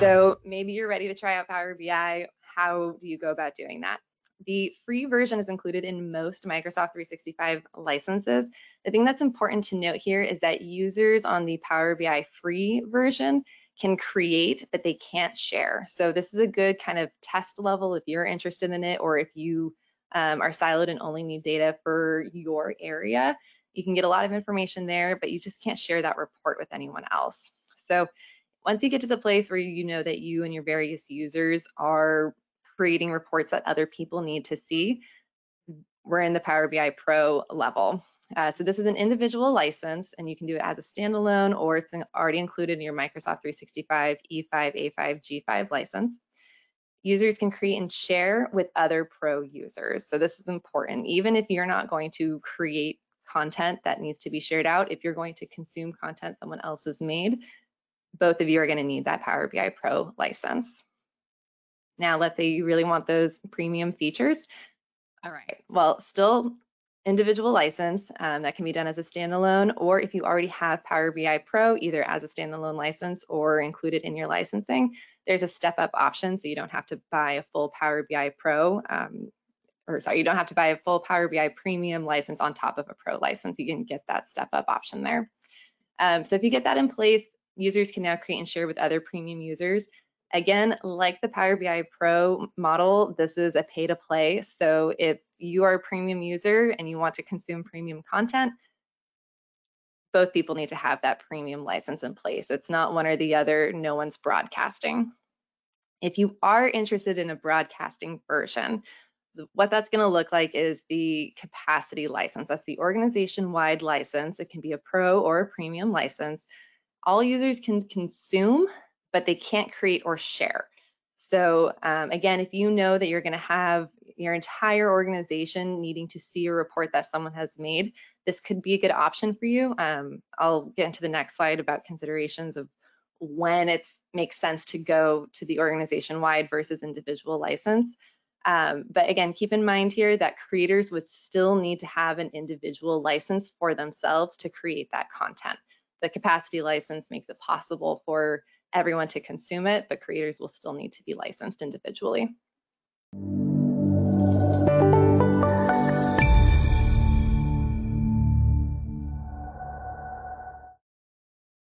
So maybe you're ready to try out Power BI. How do you go about doing that? The free version is included in most Microsoft 365 licenses. The thing that's important to note here is that users on the Power BI free version can create, but they can't share. So this is a good kind of test level if you're interested in it or if you um, are siloed and only need data for your area. You can get a lot of information there, but you just can't share that report with anyone else. So once you get to the place where you know that you and your various users are creating reports that other people need to see, we're in the Power BI Pro level. Uh, so this is an individual license and you can do it as a standalone or it's already included in your Microsoft 365 E5, A5, G5 license. Users can create and share with other pro users. So this is important. Even if you're not going to create content that needs to be shared out, if you're going to consume content someone else has made, both of you are going to need that Power BI Pro license. Now, let's say you really want those premium features. All right, well, still individual license um, that can be done as a standalone, or if you already have Power BI Pro, either as a standalone license or included in your licensing, there's a step up option. So you don't have to buy a full Power BI Pro, um, or sorry, you don't have to buy a full Power BI premium license on top of a pro license. You can get that step up option there. Um, so if you get that in place, users can now create and share with other premium users. Again, like the Power BI Pro model, this is a pay to play. So if you are a premium user and you want to consume premium content, both people need to have that premium license in place. It's not one or the other, no one's broadcasting. If you are interested in a broadcasting version, what that's going to look like is the capacity license. That's the organization-wide license. It can be a pro or a premium license all users can consume, but they can't create or share. So um, again, if you know that you're gonna have your entire organization needing to see a report that someone has made, this could be a good option for you. Um, I'll get into the next slide about considerations of when it makes sense to go to the organization-wide versus individual license. Um, but again, keep in mind here that creators would still need to have an individual license for themselves to create that content the capacity license makes it possible for everyone to consume it, but creators will still need to be licensed individually.